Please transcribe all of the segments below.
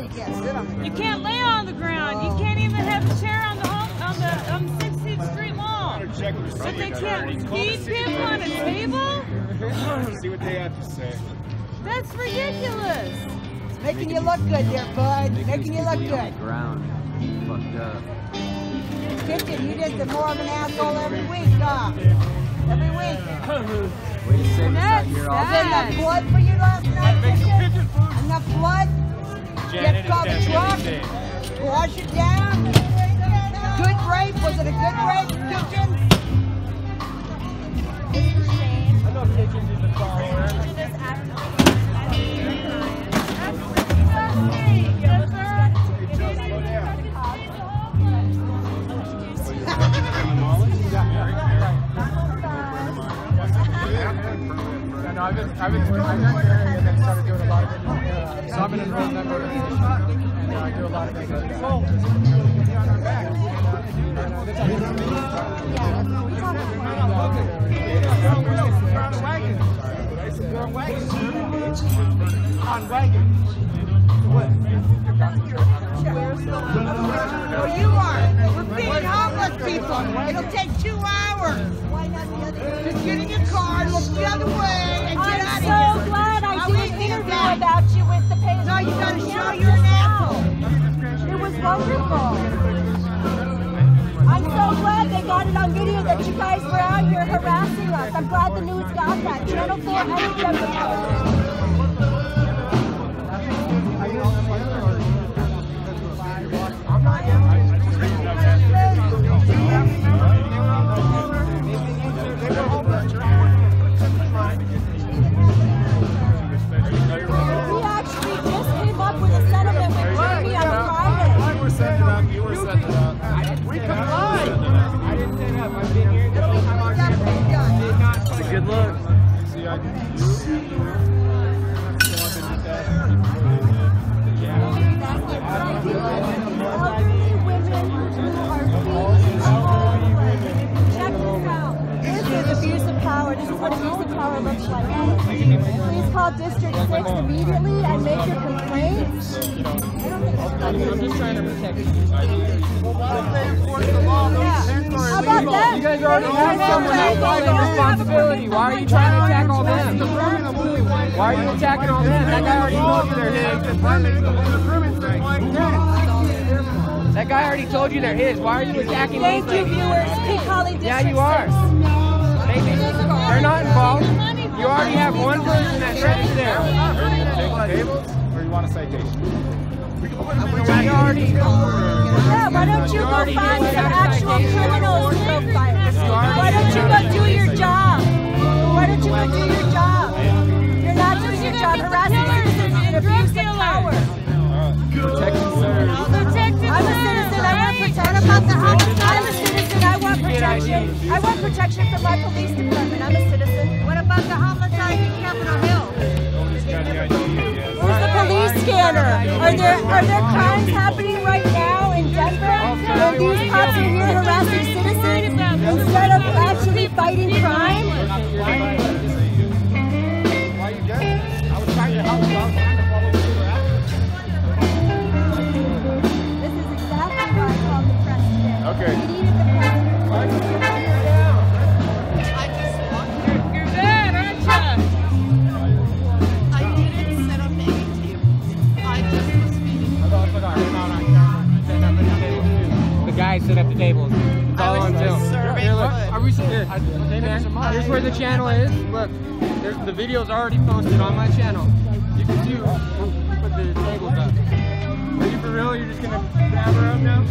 ground. No, you can't sit on the ground. You can't lay on the ground. You can't even have a chair on the home, on the on the 16th Street Mall. But they can't feed people on a table? See what they have to say. That's ridiculous. It's Making you look good there, bud. Making you look good. ground. Fucked up. Kitchen, you just are more of an asshole every week, huh? Every week. Way to save us out That's here all Was enough blood for you last night, Kitchen? Enough blood? You have to call the truck? Wash it down? Good rape? Was it a good rape, Kitchen? I know Kitchens is a follower. Yeah, no, I've been, I've been, I've done the area and then started doing a lot of it. Uh, so I'm an enrolled member of the and uh, I do a lot of things like that. Be on our back. And, that's how we do it. On wagon. We're on wagons. On wagons. What? Where you are. We're feeding homeless people. It'll take two hours. Just get in your car, and look the other way, with the page. No, you gotta show you're an asshole. It was wonderful. I'm so glad they got it on video that you guys were out here harassing us. I'm glad the news got that. Channel 4 and General I'm just trying to protect you. How about that? You guys already have someone outside responsibility. Why are you trying to attack all them? Why are you attacking all them? That guy already told you they're his. That guy already told you they're his. Why are you attacking these Thank you, ladies? viewers. Keep calling District Yeah, you are. They, they're not involved. You already have one person that's right there. Tables Or you want a citation? Yeah, why don't you go find some actual criminals to go fight? Why don't you go do your job? Why don't you go do your job? You're not doing your job. Harassing citizens is an abuse of power. I'm a citizen. I want protection. I'm a citizen. I want protection. I want protection from my police department. Are there are there crimes happening right now in Denver? And these cops are here harassing citizens instead of actually fighting crime? Why you get it? I was trying to help you. I was trying to follow what you were asking. This is exactly why I called the press today. Okay. Here's where the channel is. Look. There's, the video's already posted on my channel. You can see put the tables up. Are you for real? You're just gonna grab her up now?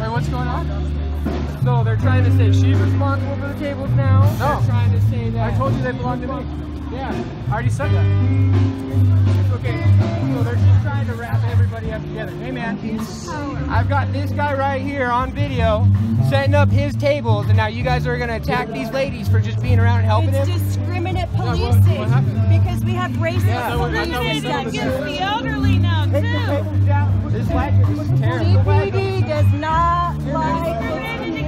Wait, what's going on? So they're trying to say she's responsible for the tables now. No. They're trying to say that. I told you they belong to me. Yeah. I already said that. Okay. So they're just trying to wrap everybody up together. Hey man, I've got this guy right here on video setting up his tables, and now you guys are gonna attack these ladies for just being around and helping It's him. discriminate what- policing what happened? because we have racist Yeah, Look that's at how we it sell the against the elderly now too. This flag is terrible. CPD does not like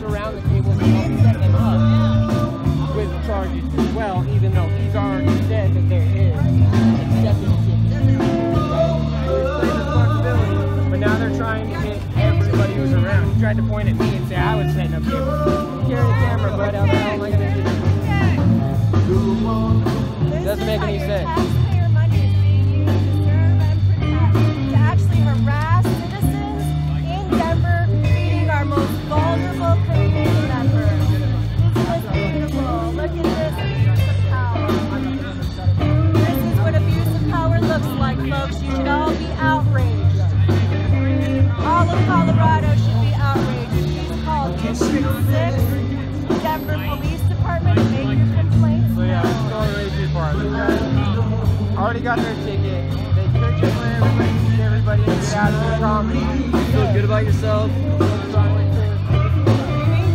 who's around the cables and help set them up with charges as well, even though he's already said folks. You should all be outraged. All of Colorado should be outraged. Please call District 6, Denver Police Department, and make your complaints. So yeah, go way too far. These already got their ticket. They could just let everybody everybody get out of the comedy. Feel good about yourself?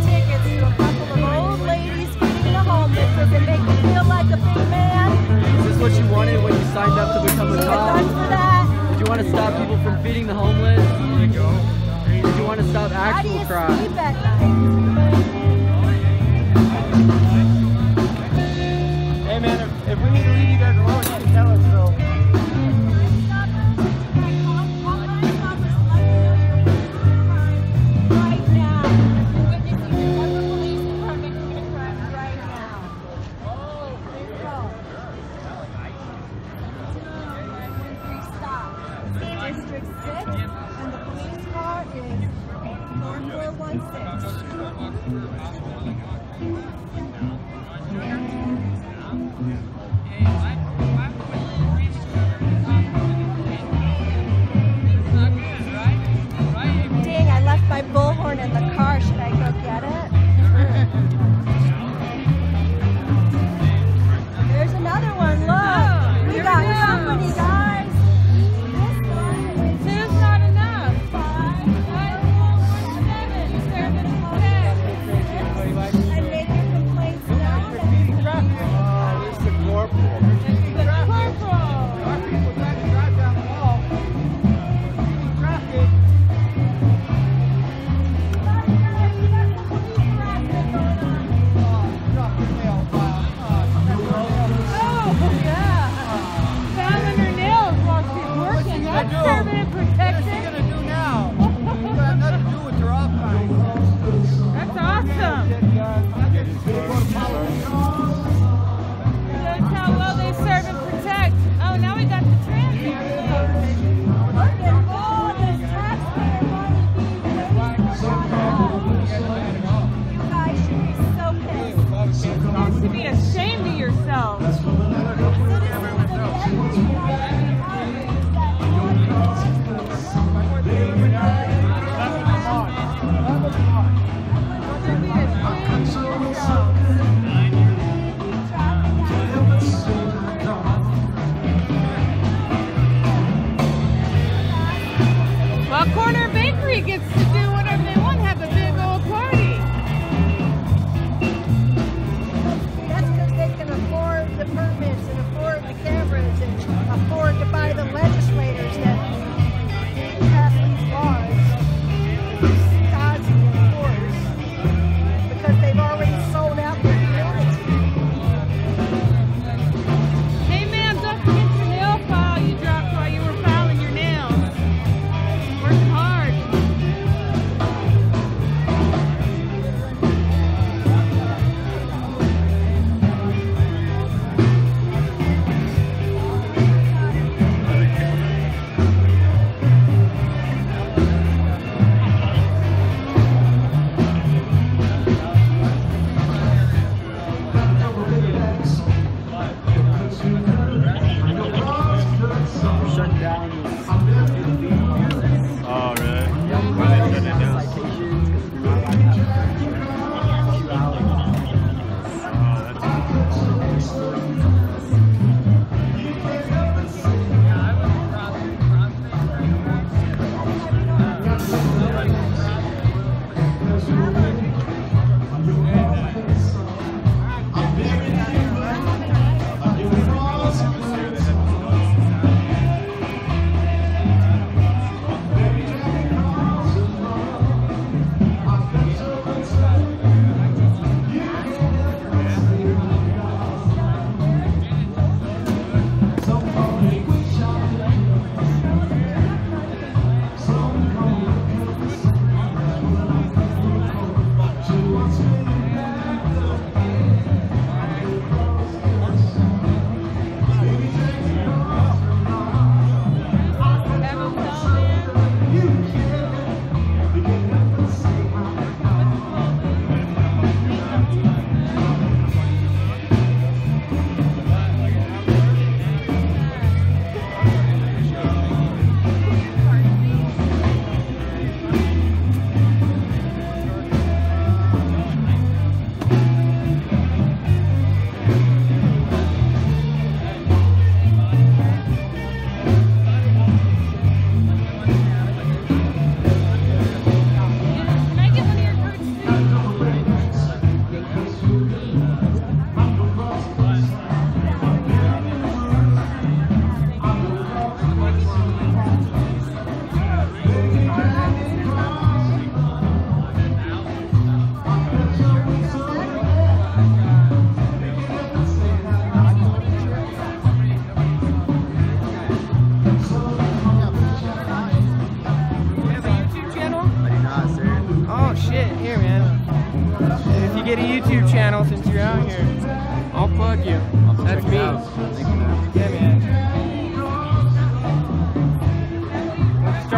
Tickets to a couple of old ladies feeding the homeless. Does it make you feel like a big man? Is this what you wanted when you signed up to become a cop? done. Did you want to stop people from feeding the homeless? Did you want to stop actual crime? 4416.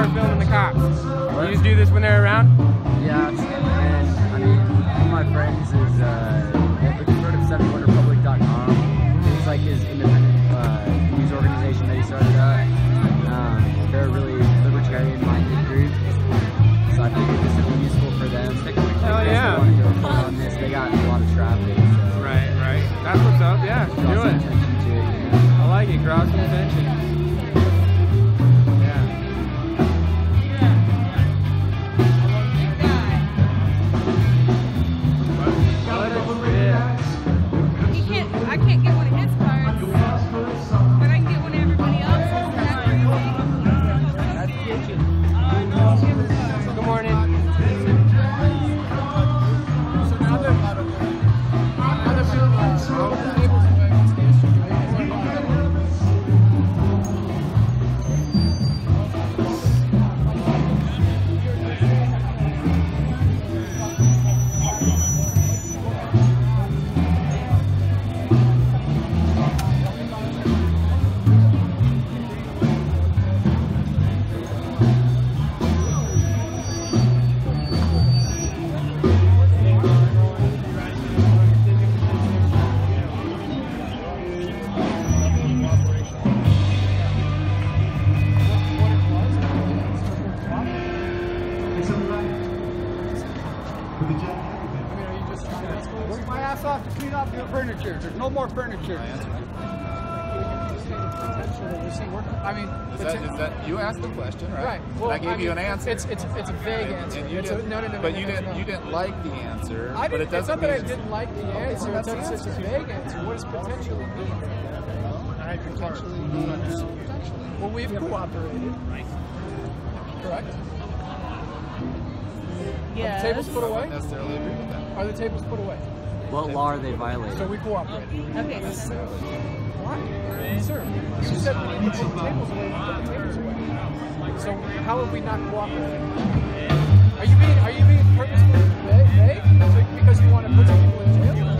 Let's filming the cops. You just do this when they're around? Yeah, and I mean, one of my friends is, uh, if you've heard of 71republic.com, it's like his independent uh, news organization that he started up. Um, they're a really libertarian-minded group, so I figured this would be useful for them. Hell yeah. They want to go on this. They got a lot of traffic, so Right, right. That's what's up. Yeah, do it. it. You? I like it. Draw some attention. Work my ass off to clean up your furniture. There's no more furniture. I mean, Is that, is that you asked the question, right? Right. Well, I gave I you an answer. It's it's it's a vague answer. And you It's a- didn't, no, no, no, but no, you no, didn't no. you didn't like the answer. I but didn't, it it's doesn't not that I didn't like the Okay, answer. that's It's, the it's, it's a answer. vague answer. What does potentially mean? Well, we've cooperated. Right? Correct? Are the Yes. tables put I away? wouldn't necessarily agree with that. Are the tables put away? What law are they violating? So we cooperate. Okay. What? Sir, you said we put the tables away. We put the tables away. So how have we not cooperated? Are you being are you being purposefully vague? vague? So because you want to put some people in jail?